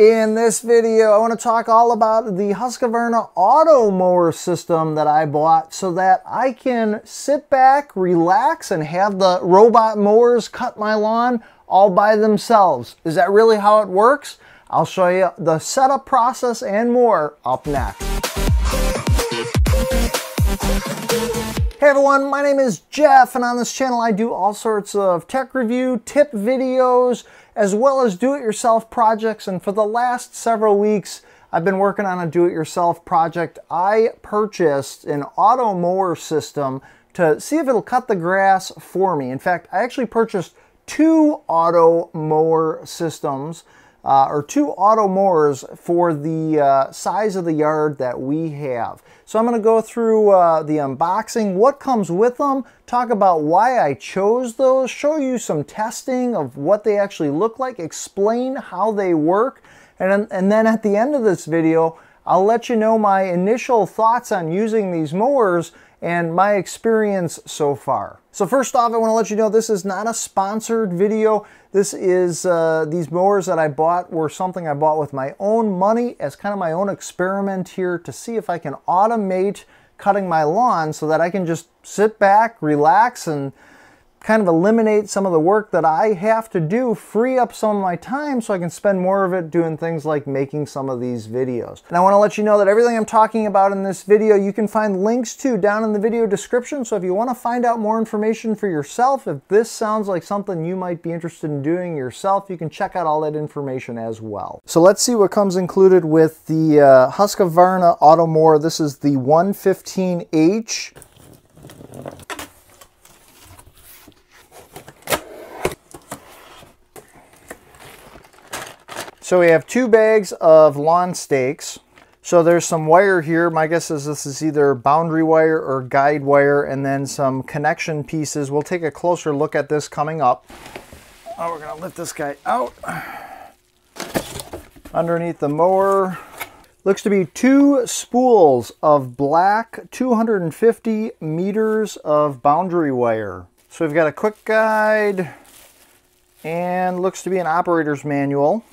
In this video, I want to talk all about the Husqvarna auto mower system that I bought so that I can sit back, relax, and have the robot mowers cut my lawn all by themselves. Is that really how it works? I'll show you the setup process and more up next. Hey everyone, my name is Jeff and on this channel I do all sorts of tech review, tip videos, as well as do-it-yourself projects. And for the last several weeks, I've been working on a do-it-yourself project. I purchased an auto mower system to see if it'll cut the grass for me. In fact, I actually purchased two auto mower systems uh, or two auto mowers for the uh, size of the yard that we have. So I'm going to go through uh, the unboxing, what comes with them, talk about why I chose those, show you some testing of what they actually look like, explain how they work, and, and then at the end of this video, I'll let you know my initial thoughts on using these mowers and my experience so far. So first off, I want to let you know this is not a sponsored video. This is, uh, these mowers that I bought were something I bought with my own money as kind of my own experiment here to see if I can automate cutting my lawn so that I can just sit back, relax, and kind of eliminate some of the work that I have to do, free up some of my time so I can spend more of it doing things like making some of these videos. And I want to let you know that everything I'm talking about in this video you can find links to down in the video description. So if you want to find out more information for yourself, if this sounds like something you might be interested in doing yourself, you can check out all that information as well. So let's see what comes included with the uh, Husqvarna Mower. This is the 115H. So we have two bags of lawn stakes. So there's some wire here. My guess is this is either boundary wire or guide wire and then some connection pieces. We'll take a closer look at this coming up. Oh, we're gonna lift this guy out. Underneath the mower, looks to be two spools of black 250 meters of boundary wire. So we've got a quick guide and looks to be an operator's manual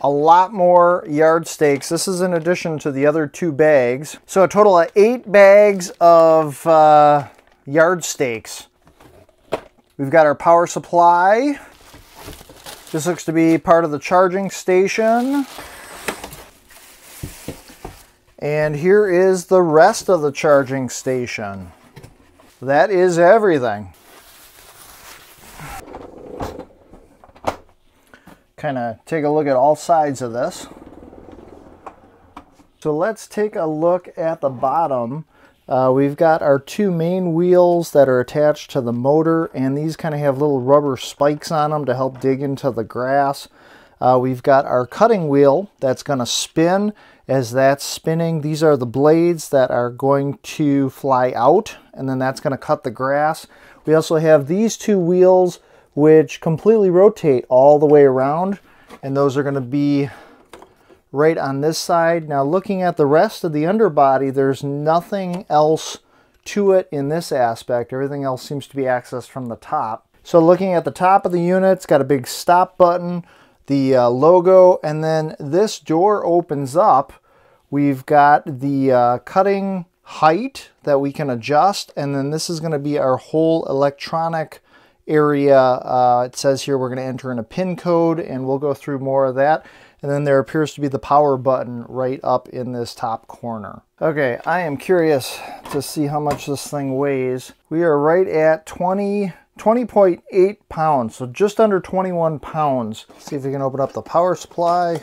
a lot more yard stakes. This is in addition to the other two bags. So a total of eight bags of uh, yard stakes. We've got our power supply. This looks to be part of the charging station. And here is the rest of the charging station. That is everything. Kind of take a look at all sides of this. So let's take a look at the bottom. Uh, we've got our two main wheels that are attached to the motor and these kind of have little rubber spikes on them to help dig into the grass. Uh, we've got our cutting wheel that's going to spin as that's spinning. These are the blades that are going to fly out and then that's going to cut the grass. We also have these two wheels which completely rotate all the way around. And those are going to be right on this side. Now looking at the rest of the underbody, there's nothing else to it in this aspect. Everything else seems to be accessed from the top. So looking at the top of the unit, it's got a big stop button, the uh, logo, and then this door opens up. We've got the uh, cutting height that we can adjust, and then this is going to be our whole electronic area. Uh, it says here we're going to enter in a pin code and we'll go through more of that. And then there appears to be the power button right up in this top corner. Okay, I am curious to see how much this thing weighs. We are right at 20, 20.8 pounds, so just under 21 pounds. Let's see if we can open up the power supply.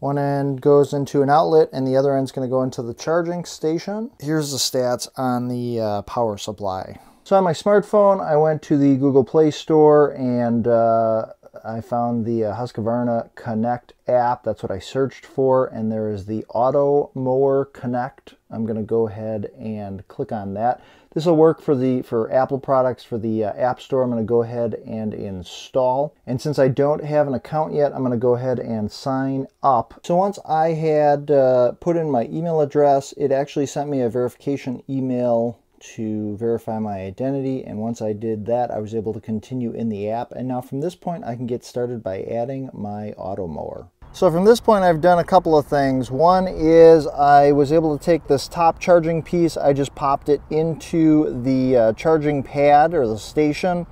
One end goes into an outlet and the other end is going to go into the charging station. Here's the stats on the uh, power supply. So on my smartphone, I went to the Google Play Store and uh, I found the uh, Husqvarna Connect app. That's what I searched for. And there is the Auto Mower Connect. I'm going to go ahead and click on that. This will work for the for Apple products for the uh, App Store. I'm going to go ahead and install. And since I don't have an account yet, I'm going to go ahead and sign up. So once I had uh, put in my email address, it actually sent me a verification email to verify my identity and once I did that I was able to continue in the app and now from this point I can get started by adding my auto mower. So from this point I've done a couple of things. One is I was able to take this top charging piece, I just popped it into the uh, charging pad or the station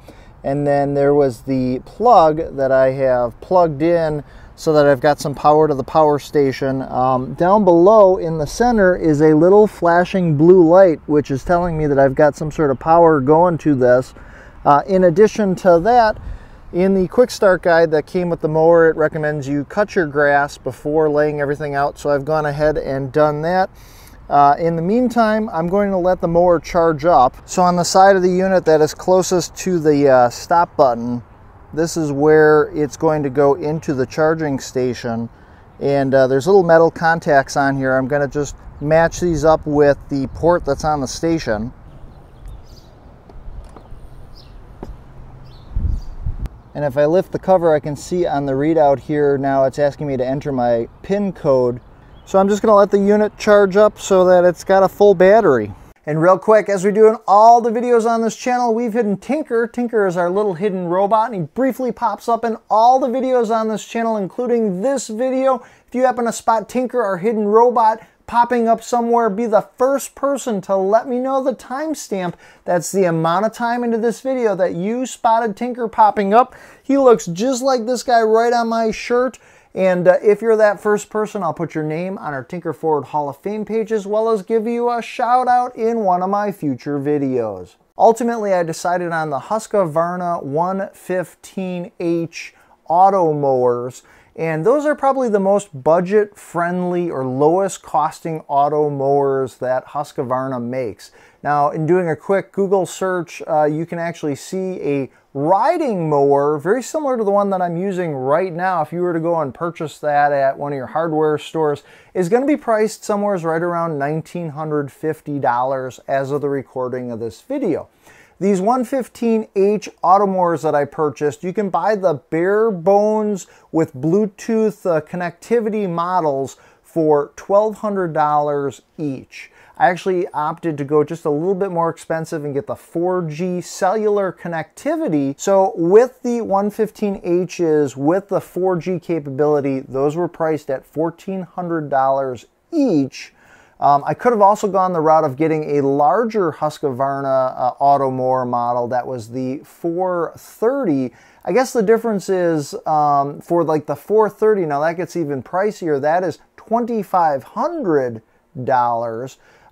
and then there was the plug that I have plugged in so that I've got some power to the power station. Um, down below in the center is a little flashing blue light, which is telling me that I've got some sort of power going to this. Uh, in addition to that, in the quick start guide that came with the mower, it recommends you cut your grass before laying everything out. So I've gone ahead and done that. Uh, in the meantime, I'm going to let the mower charge up. So on the side of the unit that is closest to the uh, stop button, this is where it's going to go into the charging station. And uh, there's little metal contacts on here. I'm going to just match these up with the port that's on the station. And if I lift the cover, I can see on the readout here now it's asking me to enter my PIN code. So I'm just going to let the unit charge up so that it's got a full battery. And real quick, as we do in all the videos on this channel, we've hidden Tinker. Tinker is our little hidden robot, and he briefly pops up in all the videos on this channel, including this video. If you happen to spot Tinker, our hidden robot, popping up somewhere, be the first person to let me know the timestamp. That's the amount of time into this video that you spotted Tinker popping up. He looks just like this guy right on my shirt. And uh, if you're that first person, I'll put your name on our Tinker Forward Hall of Fame page as well as give you a shout out in one of my future videos. Ultimately, I decided on the Husqvarna 115H auto mowers and those are probably the most budget friendly or lowest costing auto mowers that Husqvarna makes. Now, in doing a quick Google search, uh, you can actually see a riding mower very similar to the one that I'm using right now. If you were to go and purchase that at one of your hardware stores, is going to be priced somewhere right around $1,950 as of the recording of this video. These 115H Automowers that I purchased, you can buy the bare bones with Bluetooth uh, connectivity models for $1,200 each. I actually opted to go just a little bit more expensive and get the 4G cellular connectivity. So with the 115Hs, with the 4G capability, those were priced at $1,400 each. Um, I could have also gone the route of getting a larger Husqvarna uh, Automower model that was the 430. I guess the difference is um, for like the 430, now that gets even pricier, that is $2,500.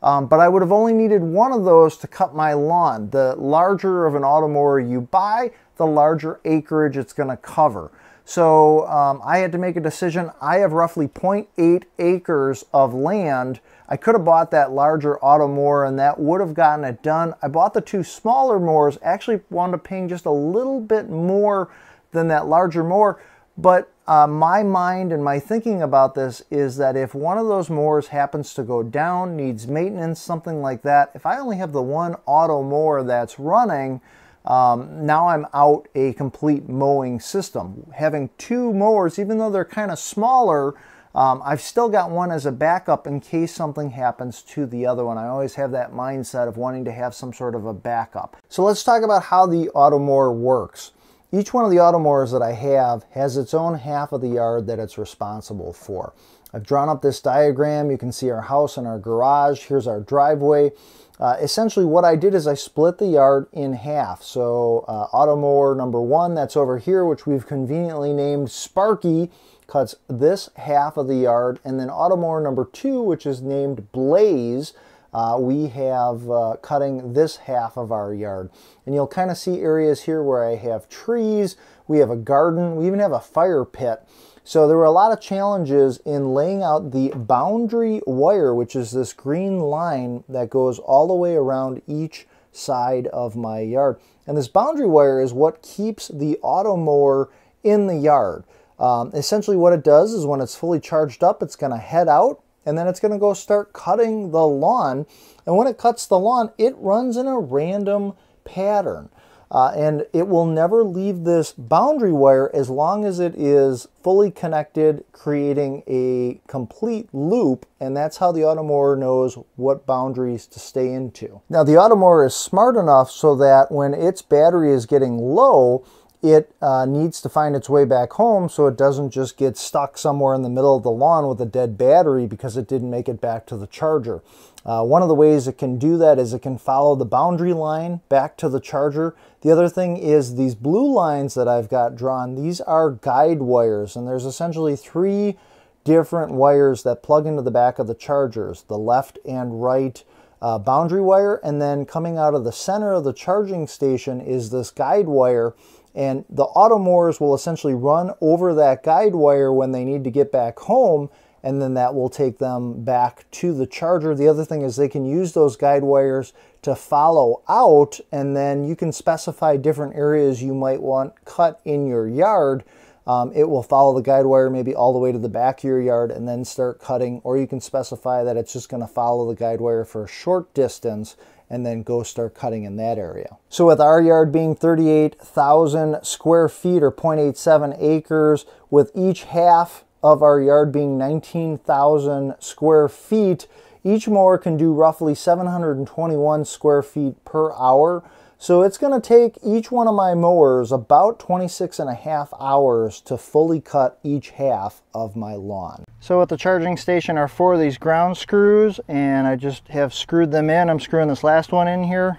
Um, but I would have only needed one of those to cut my lawn. The larger of an automower you buy, the larger acreage it's going to cover. So um, I had to make a decision. I have roughly 0.8 acres of land I could have bought that larger auto mower and that would have gotten it done. I bought the two smaller mowers, actually wound up paying just a little bit more than that larger mower. But uh, my mind and my thinking about this is that if one of those mowers happens to go down, needs maintenance, something like that, if I only have the one auto mower that's running, um, now I'm out a complete mowing system. Having two mowers, even though they're kind of smaller, um, I've still got one as a backup in case something happens to the other one. I always have that mindset of wanting to have some sort of a backup. So let's talk about how the Automower works. Each one of the Automowers that I have has its own half of the yard that it's responsible for. I've drawn up this diagram. You can see our house and our garage. Here's our driveway. Uh, essentially what I did is I split the yard in half. So uh, Automower number one that's over here, which we've conveniently named Sparky, cuts this half of the yard. And then Automower number two, which is named Blaze, uh, we have uh, cutting this half of our yard. And you'll kind of see areas here where I have trees, we have a garden, we even have a fire pit. So there were a lot of challenges in laying out the boundary wire, which is this green line that goes all the way around each side of my yard. And this boundary wire is what keeps the auto mower in the yard. Um, essentially what it does is when it's fully charged up, it's going to head out and then it's going to go start cutting the lawn. And when it cuts the lawn, it runs in a random pattern. Uh, and it will never leave this boundary wire as long as it is fully connected, creating a complete loop, and that's how the Automower knows what boundaries to stay into. Now the Automower is smart enough so that when its battery is getting low, it uh, needs to find its way back home so it doesn't just get stuck somewhere in the middle of the lawn with a dead battery because it didn't make it back to the charger. Uh, one of the ways it can do that is it can follow the boundary line back to the charger. The other thing is these blue lines that I've got drawn, these are guide wires and there's essentially three different wires that plug into the back of the chargers, the left and right uh, boundary wire and then coming out of the center of the charging station is this guide wire and the Automowers will essentially run over that guide wire when they need to get back home and then that will take them back to the charger. The other thing is they can use those guide wires to follow out and then you can specify different areas you might want cut in your yard. Um, it will follow the guide wire maybe all the way to the back of your yard and then start cutting or you can specify that it's just going to follow the guide wire for a short distance and then go start cutting in that area. So with our yard being 38,000 square feet or 0.87 acres, with each half of our yard being 19,000 square feet, each mower can do roughly 721 square feet per hour. So it's going to take each one of my mowers about 26 and a half hours to fully cut each half of my lawn. So at the charging station are four of these ground screws and I just have screwed them in. I'm screwing this last one in here.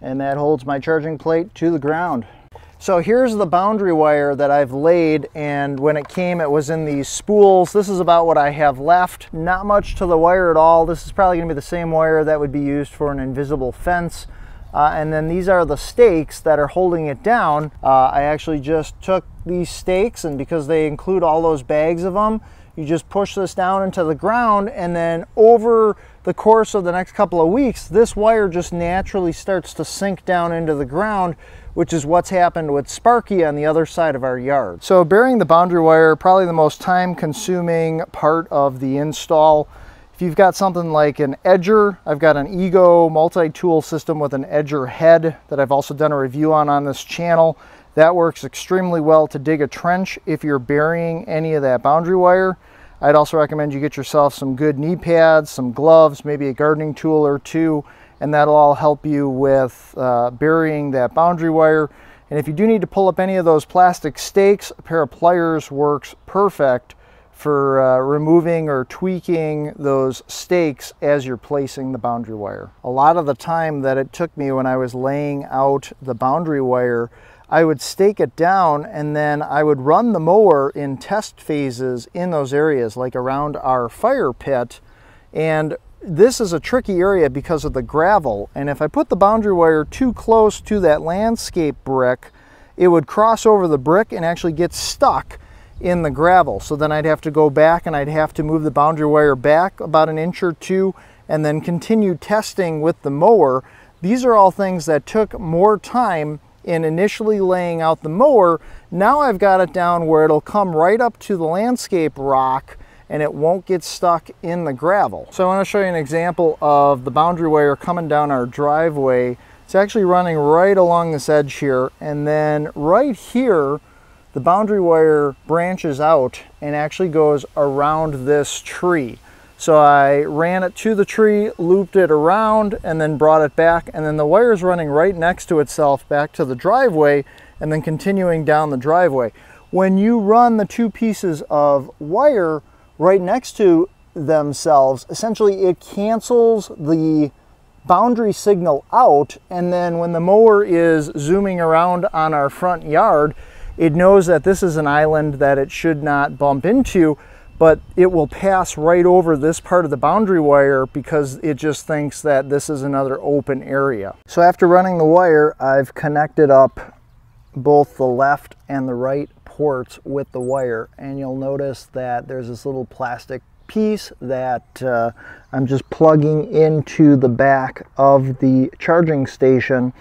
And that holds my charging plate to the ground. So here's the boundary wire that I've laid and when it came it was in these spools. This is about what I have left. Not much to the wire at all. This is probably gonna be the same wire that would be used for an invisible fence. Uh, and then these are the stakes that are holding it down. Uh, I actually just took these stakes and because they include all those bags of them, you just push this down into the ground and then over the course of the next couple of weeks, this wire just naturally starts to sink down into the ground which is what's happened with Sparky on the other side of our yard. So burying the boundary wire, probably the most time consuming part of the install. If you've got something like an edger, I've got an Ego multi-tool system with an edger head that I've also done a review on on this channel. That works extremely well to dig a trench if you're burying any of that boundary wire. I'd also recommend you get yourself some good knee pads, some gloves, maybe a gardening tool or two, and that'll all help you with uh, burying that boundary wire. And if you do need to pull up any of those plastic stakes, a pair of pliers works perfect for uh, removing or tweaking those stakes as you're placing the boundary wire. A lot of the time that it took me when I was laying out the boundary wire, I would stake it down and then I would run the mower in test phases in those areas, like around our fire pit. And this is a tricky area because of the gravel and if I put the boundary wire too close to that landscape brick it would cross over the brick and actually get stuck in the gravel so then I'd have to go back and I'd have to move the boundary wire back about an inch or two and then continue testing with the mower these are all things that took more time in initially laying out the mower now I've got it down where it'll come right up to the landscape rock and it won't get stuck in the gravel. So I want to show you an example of the boundary wire coming down our driveway. It's actually running right along this edge here and then right here the boundary wire branches out and actually goes around this tree. So I ran it to the tree, looped it around, and then brought it back. And then the wire is running right next to itself back to the driveway and then continuing down the driveway. When you run the two pieces of wire right next to themselves, essentially it cancels the boundary signal out and then when the mower is zooming around on our front yard, it knows that this is an island that it should not bump into, but it will pass right over this part of the boundary wire because it just thinks that this is another open area. So after running the wire, I've connected up both the left and the right ports with the wire and you'll notice that there's this little plastic piece that uh, I'm just plugging into the back of the charging station.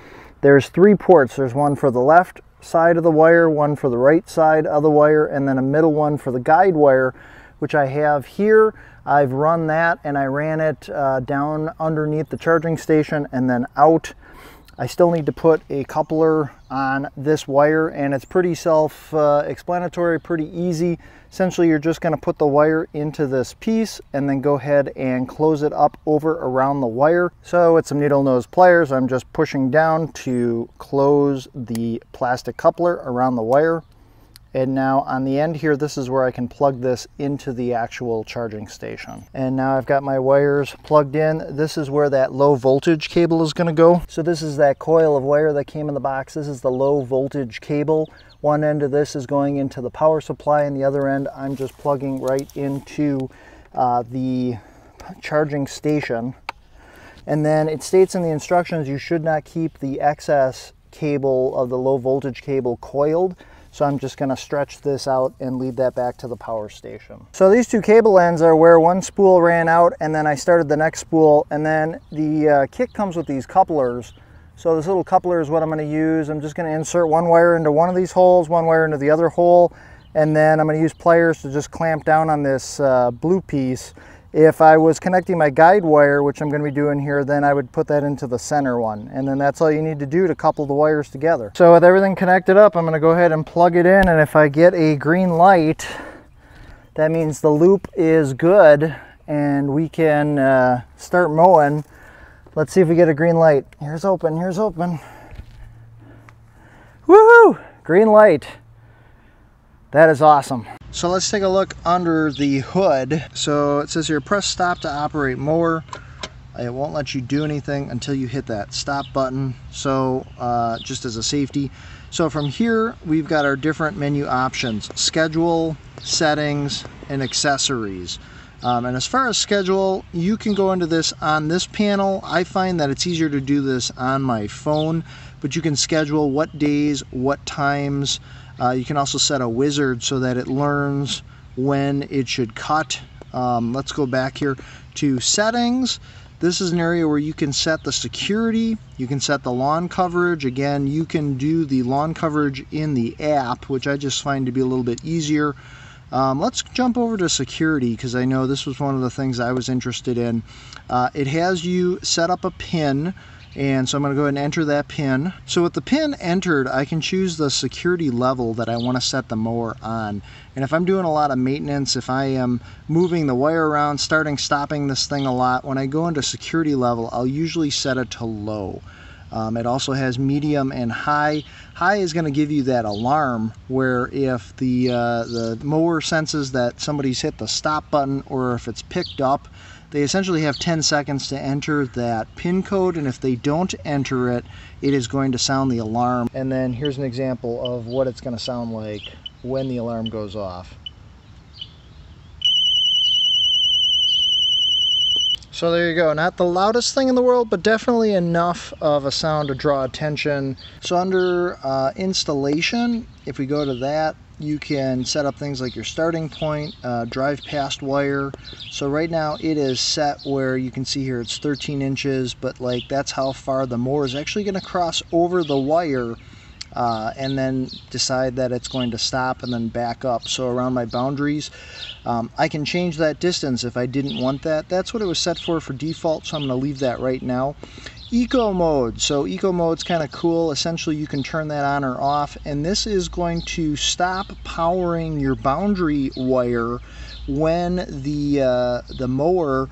There's three ports. There's one for the left side of the wire, one for the right side of the wire, and then a middle one for the guide wire, which I have here. I've run that and I ran it uh, down underneath the charging station and then out. I still need to put a coupler on this wire and it's pretty self-explanatory, uh, pretty easy. Essentially, you're just gonna put the wire into this piece and then go ahead and close it up over around the wire. So with some needle nose pliers, I'm just pushing down to close the plastic coupler around the wire. And now on the end here, this is where I can plug this into the actual charging station. And now I've got my wires plugged in. This is where that low voltage cable is gonna go. So this is that coil of wire that came in the box. This is the low voltage cable. One end of this is going into the power supply and the other end I'm just plugging right into uh, the charging station. And then it states in the instructions you should not keep the excess cable of the low voltage cable coiled so I'm just gonna stretch this out and lead that back to the power station. So these two cable ends are where one spool ran out and then I started the next spool and then the uh, kit comes with these couplers. So this little coupler is what I'm gonna use. I'm just gonna insert one wire into one of these holes, one wire into the other hole, and then I'm gonna use pliers to just clamp down on this uh, blue piece if I was connecting my guide wire, which I'm going to be doing here, then I would put that into the center one. And then that's all you need to do to couple the wires together. So with everything connected up, I'm going to go ahead and plug it in. And if I get a green light, that means the loop is good and we can uh, start mowing. Let's see if we get a green light. Here's open, here's open. Woohoo! Green light. That is awesome. So let's take a look under the hood. So it says here, press stop to operate mower. It won't let you do anything until you hit that stop button. So uh, just as a safety. So from here, we've got our different menu options, schedule, settings, and accessories. Um, and as far as schedule, you can go into this on this panel. I find that it's easier to do this on my phone, but you can schedule what days, what times, uh, you can also set a wizard so that it learns when it should cut. Um, let's go back here to settings. This is an area where you can set the security, you can set the lawn coverage. Again, you can do the lawn coverage in the app, which I just find to be a little bit easier. Um, let's jump over to security because I know this was one of the things I was interested in. Uh, it has you set up a pin and so I'm going to go ahead and enter that pin. So with the pin entered, I can choose the security level that I want to set the mower on. And if I'm doing a lot of maintenance, if I am moving the wire around, starting, stopping this thing a lot, when I go into security level, I'll usually set it to low. Um, it also has medium and high. High is going to give you that alarm where if the, uh, the mower senses that somebody's hit the stop button or if it's picked up, they essentially have 10 seconds to enter that pin code and if they don't enter it it is going to sound the alarm. And then here's an example of what it's going to sound like when the alarm goes off. So there you go, not the loudest thing in the world, but definitely enough of a sound to draw attention. So under uh, installation, if we go to that, you can set up things like your starting point, uh, drive past wire. So right now it is set where you can see here it's 13 inches, but like that's how far the mower is actually going to cross over the wire uh, and then decide that it's going to stop and then back up. So around my boundaries, um, I can change that distance if I didn't want that. That's what it was set for for default, so I'm going to leave that right now eco mode. So eco mode's kind of cool. Essentially you can turn that on or off and this is going to stop powering your boundary wire when the uh, the mower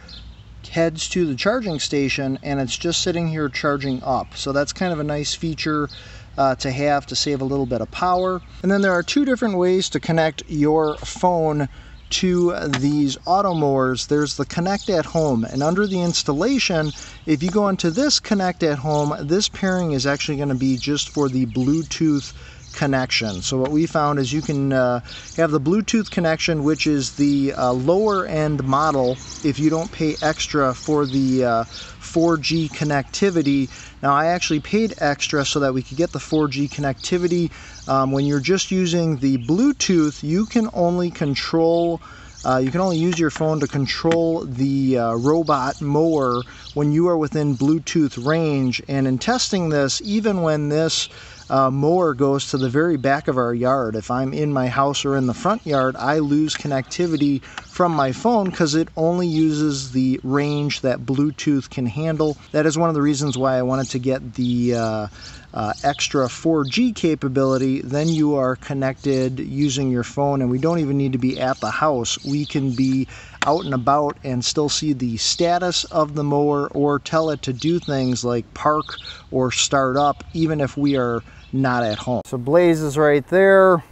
heads to the charging station and it's just sitting here charging up. So that's kind of a nice feature uh, to have to save a little bit of power. And then there are two different ways to connect your phone to these auto mowers, there's the Connect at Home. And under the installation, if you go into this Connect at Home, this pairing is actually going to be just for the Bluetooth connection. So what we found is you can uh, have the Bluetooth connection, which is the uh, lower end model if you don't pay extra for the uh, 4G connectivity. Now I actually paid extra so that we could get the 4G connectivity. Um, when you're just using the Bluetooth, you can only control uh, you can only use your phone to control the uh, robot mower when you are within Bluetooth range. And in testing this, even when this uh, mower goes to the very back of our yard. If I'm in my house or in the front yard, I lose connectivity from my phone because it only uses the range that Bluetooth can handle. That is one of the reasons why I wanted to get the uh, uh, extra 4G capability. Then you are connected using your phone, and we don't even need to be at the house. We can be out and about and still see the status of the mower or tell it to do things like park or start up, even if we are not at home. So Blaze is right there.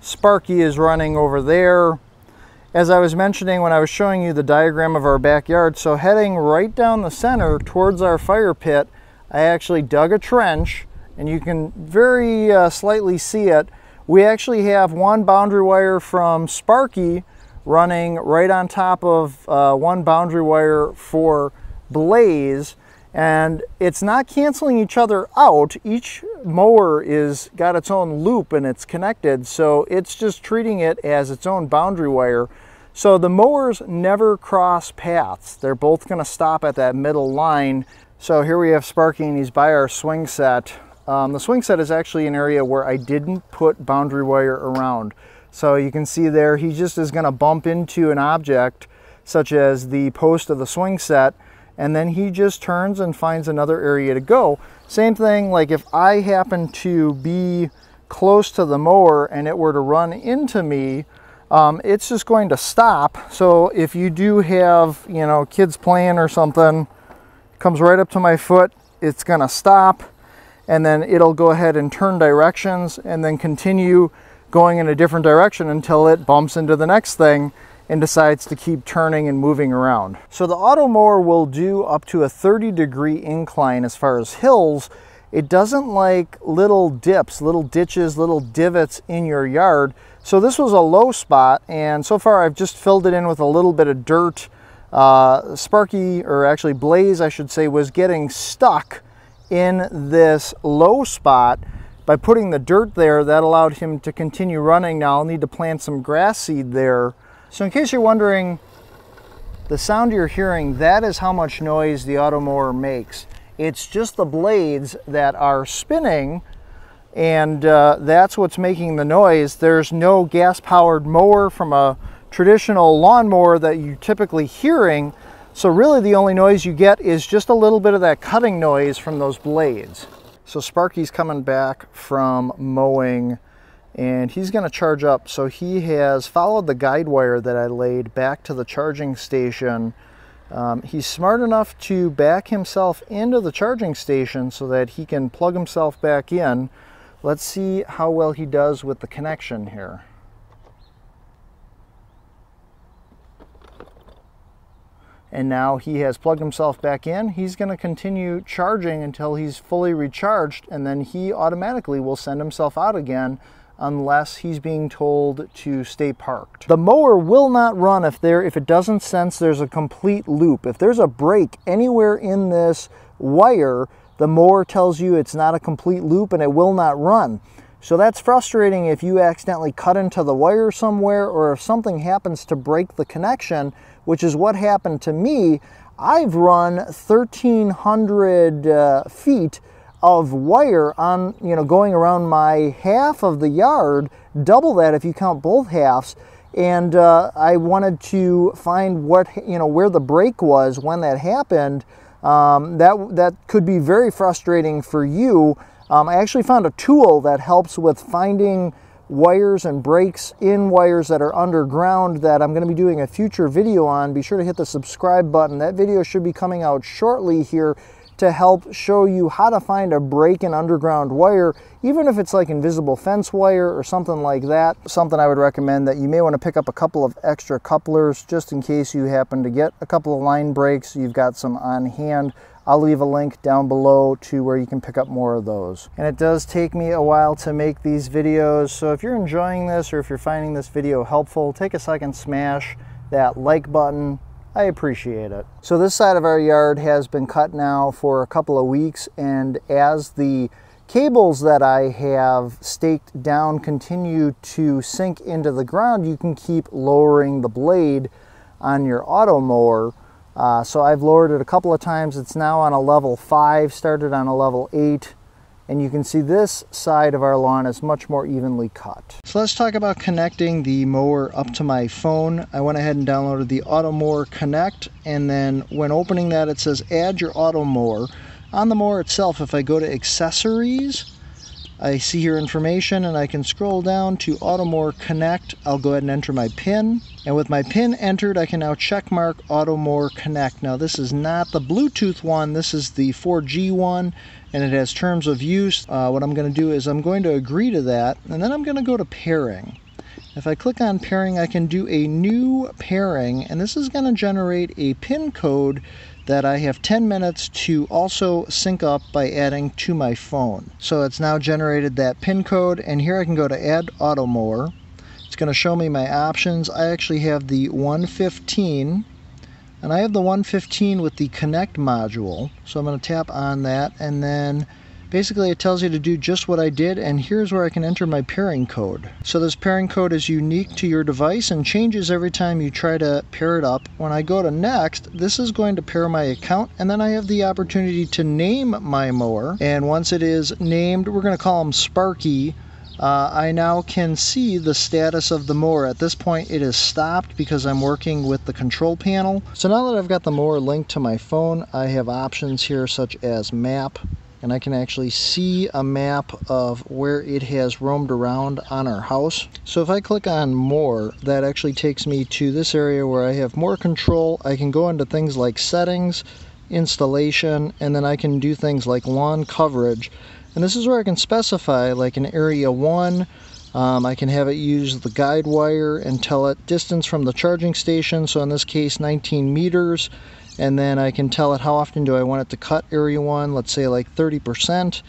Sparky is running over there. As I was mentioning when I was showing you the diagram of our backyard, so heading right down the center towards our fire pit, I actually dug a trench and you can very uh, slightly see it. We actually have one boundary wire from Sparky running right on top of uh, one boundary wire for Blaze and it's not canceling each other out. Each mower is got its own loop and it's connected, so it's just treating it as its own boundary wire. So the mowers never cross paths. They're both gonna stop at that middle line. So here we have Sparky and he's by our swing set. Um, the swing set is actually an area where I didn't put boundary wire around. So you can see there, he just is gonna bump into an object such as the post of the swing set and then he just turns and finds another area to go. Same thing, like if I happen to be close to the mower and it were to run into me, um, it's just going to stop. So if you do have, you know, kids playing or something, comes right up to my foot, it's gonna stop and then it'll go ahead and turn directions and then continue going in a different direction until it bumps into the next thing and decides to keep turning and moving around. So the auto mower will do up to a 30 degree incline as far as hills. It doesn't like little dips, little ditches, little divots in your yard. So this was a low spot and so far I've just filled it in with a little bit of dirt. Uh, Sparky, or actually Blaze I should say, was getting stuck in this low spot by putting the dirt there that allowed him to continue running. Now I'll need to plant some grass seed there so in case you're wondering, the sound you're hearing, that is how much noise the Automower makes. It's just the blades that are spinning and uh, that's what's making the noise. There's no gas-powered mower from a traditional lawnmower that you're typically hearing. So really the only noise you get is just a little bit of that cutting noise from those blades. So Sparky's coming back from mowing and he's going to charge up. So he has followed the guide wire that I laid back to the charging station. Um, he's smart enough to back himself into the charging station so that he can plug himself back in. Let's see how well he does with the connection here. and now he has plugged himself back in. He's going to continue charging until he's fully recharged and then he automatically will send himself out again unless he's being told to stay parked. The mower will not run if there if it doesn't sense there's a complete loop. If there's a break anywhere in this wire, the mower tells you it's not a complete loop and it will not run. So that's frustrating if you accidentally cut into the wire somewhere or if something happens to break the connection, which is what happened to me. I've run 1,300 uh, feet of wire on, you know, going around my half of the yard, double that if you count both halves. And uh, I wanted to find what, you know, where the break was when that happened. Um, that, that could be very frustrating for you. Um, I actually found a tool that helps with finding wires and breaks in wires that are underground that I'm going to be doing a future video on. Be sure to hit the subscribe button. That video should be coming out shortly here to help show you how to find a break in underground wire, even if it's like invisible fence wire or something like that. Something I would recommend that you may want to pick up a couple of extra couplers just in case you happen to get a couple of line breaks. You've got some on hand. I'll leave a link down below to where you can pick up more of those. And it does take me a while to make these videos, so if you're enjoying this or if you're finding this video helpful, take a second, smash that like button, I appreciate it. So this side of our yard has been cut now for a couple of weeks and as the cables that I have staked down continue to sink into the ground, you can keep lowering the blade on your auto mower. Uh, so I've lowered it a couple of times. It's now on a level 5, started on a level 8, and you can see this side of our lawn is much more evenly cut. So let's talk about connecting the mower up to my phone. I went ahead and downloaded the Auto Automower Connect and then when opening that it says add your auto mower. On the mower itself if I go to accessories I see here information and I can scroll down to Automower Connect. I'll go ahead and enter my PIN. And with my PIN entered, I can now check mark Automower Connect. Now this is not the Bluetooth one, this is the 4G one and it has terms of use. Uh, what I'm going to do is I'm going to agree to that and then I'm going to go to pairing. If I click on pairing, I can do a new pairing and this is going to generate a PIN code that I have 10 minutes to also sync up by adding to my phone. So it's now generated that pin code and here I can go to add auto mower. It's going to show me my options. I actually have the 115 and I have the 115 with the connect module. So I'm going to tap on that and then Basically, it tells you to do just what I did, and here's where I can enter my pairing code. So this pairing code is unique to your device and changes every time you try to pair it up. When I go to next, this is going to pair my account, and then I have the opportunity to name my mower. And once it is named, we're going to call him Sparky. Uh, I now can see the status of the mower. At this point it is stopped because I'm working with the control panel. So now that I've got the mower linked to my phone, I have options here such as map, and I can actually see a map of where it has roamed around on our house. So if I click on more, that actually takes me to this area where I have more control. I can go into things like settings, installation, and then I can do things like lawn coverage. And this is where I can specify like an area 1, um, I can have it use the guide wire and tell it distance from the charging station, so in this case 19 meters and then I can tell it how often do I want it to cut area 1, let's say like 30%.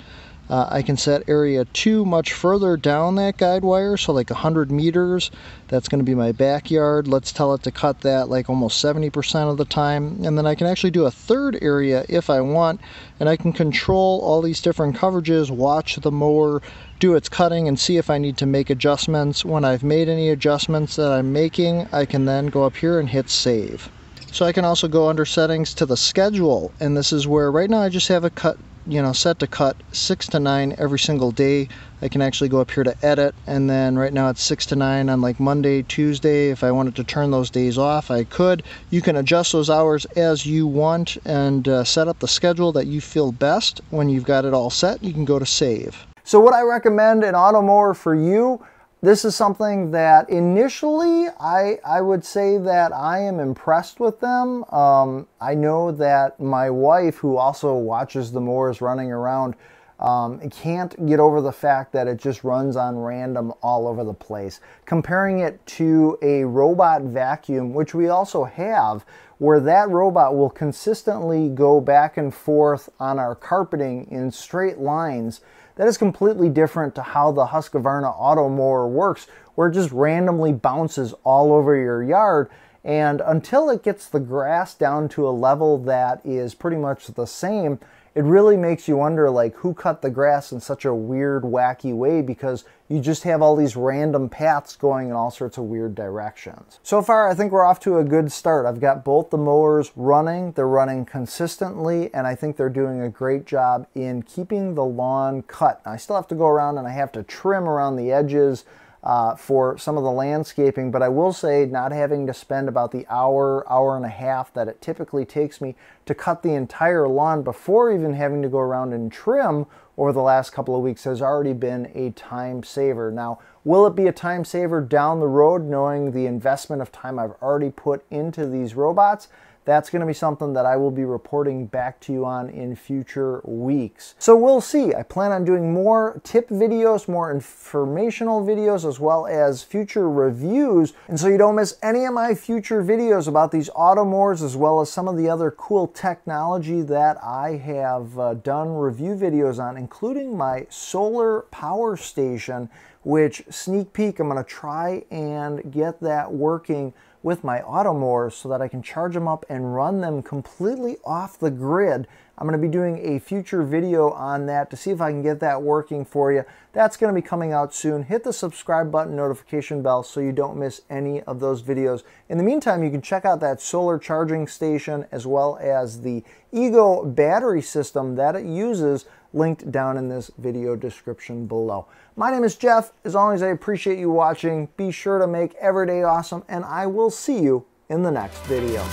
Uh, I can set area 2 much further down that guide wire, so like 100 meters. That's going to be my backyard. Let's tell it to cut that like almost 70% of the time. And then I can actually do a third area if I want, and I can control all these different coverages, watch the mower, do its cutting, and see if I need to make adjustments. When I've made any adjustments that I'm making, I can then go up here and hit save. So I can also go under settings to the schedule. And this is where right now I just have a cut you know set to cut 6 to 9 every single day. I can actually go up here to edit. And then right now it's 6 to 9 on like Monday Tuesday. If I wanted to turn those days off I could. You can adjust those hours as you want and uh, set up the schedule that you feel best. When you've got it all set you can go to save. So what I recommend an auto mower for you this is something that initially I, I would say that I am impressed with them. Um, I know that my wife, who also watches the moors running around, um, can't get over the fact that it just runs on random all over the place. Comparing it to a robot vacuum, which we also have, where that robot will consistently go back and forth on our carpeting in straight lines that is completely different to how the Husqvarna Auto Mower works, where it just randomly bounces all over your yard. And until it gets the grass down to a level that is pretty much the same, it really makes you wonder like who cut the grass in such a weird wacky way because you just have all these random paths going in all sorts of weird directions. So far I think we're off to a good start. I've got both the mowers running, they're running consistently and I think they're doing a great job in keeping the lawn cut. I still have to go around and I have to trim around the edges uh, for some of the landscaping, but I will say not having to spend about the hour, hour and a half that it typically takes me to cut the entire lawn before even having to go around and trim over the last couple of weeks has already been a time saver. Now, will it be a time saver down the road knowing the investment of time I've already put into these robots? That's going to be something that I will be reporting back to you on in future weeks. So we'll see. I plan on doing more tip videos, more informational videos, as well as future reviews. And so you don't miss any of my future videos about these automowers, as well as some of the other cool technology that I have uh, done review videos on, including my solar power station, which sneak peek, I'm to try and get that working with my automowers so that I can charge them up and run them completely off the grid I'm going to be doing a future video on that to see if I can get that working for you. That's going to be coming out soon. Hit the subscribe button, notification bell so you don't miss any of those videos. In the meantime, you can check out that solar charging station as well as the Ego battery system that it uses linked down in this video description below. My name is Jeff. As always, I appreciate you watching. Be sure to make every day awesome, and I will see you in the next video.